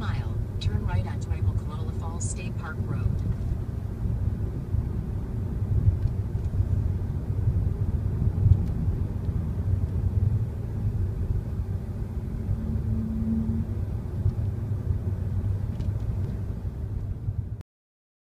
mile, turn right onto Corolla Falls State Park Road.